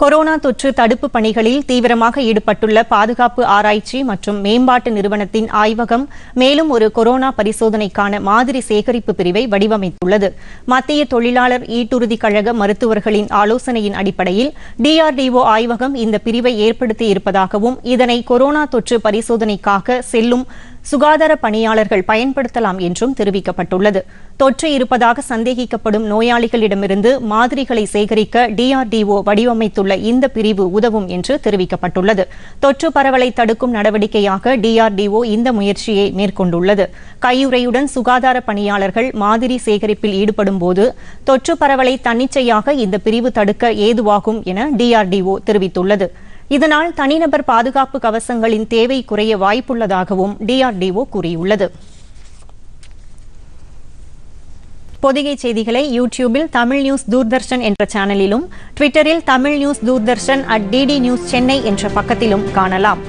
Corona தொற்று தடுப்பு பணிகளில் தீவிரமாக ஈடுபட்டுள்ள பாதுகாப்பு ஆராய்ச்சி மற்றும் மேம்பாட்டு நிறுவனத்தின் ஆய்வகம் மேலும் ஒரு கொரோனா பரிசோதனைக்கான மாதிரி சேகரிப்பு பிரிவை வடிவமைத்துள்ளது. மத்திய தொழிலாளர் ஈட்டுறுதி கழக மருத்துவர்களின் ஆலோசனையின் அடிப்படையில் டிஆர்டிஓ ஆய்வகம் இந்த பிரிவை ஏற்படுத்தியிருப்பதாகவும் இதனை கொரோனா தொற்று பரிசோதனைக்காக செல்லும் சுகாதார பணியாளர்கள் பயன்படுத்தலாம் என்றும் தெரிவிக்கப்பட்டுள்ளது. தொற்று இருப்பதாக சந்தேகிக்கப்படும் நோயாளிகளிடமிருந்து மாதிரிகளை சேகரிக்க டிஆர்டிஓ வடிவமைத்துள்ள இந்த பிரிவு உதவும் என்று தெரிவிக்கப்பட்டுள்ளது. தொற்று பரவலை தடுக்கும் நடவடிக்கையாக டிஆர்டிஓ இந்த முயற்சியை மேற்கொண்டுள்ளது. கையுறையுடன் சுகாதார பணியாளர்கள் மாதிரி சேகரிப்பில் ஈடுபடும் போது தொற்று பரவலை தன்னிச்சையாக இந்த பிரிவு தடுக்க ஏதுவாகும் என டிஆர்டிஓ தெரிவித்துள்ளது. இதனால் தனிநபர் பாதுகாப்பு கவசங்களின் தேவை குறைய வாய்ப்புள்ளதாகவும் டிஆர்டிஓ கூறியுள்ளது. பொதிகை செய்திகளை யூடியூபில் தமிழ் நியூஸ் தூர்தர்ஷன் என்ற சேனலிலும் ட்விட்டரில் Tamil news Doordarshan at DD news Chennai என்ற பக்கத்திலும் காணலாம்.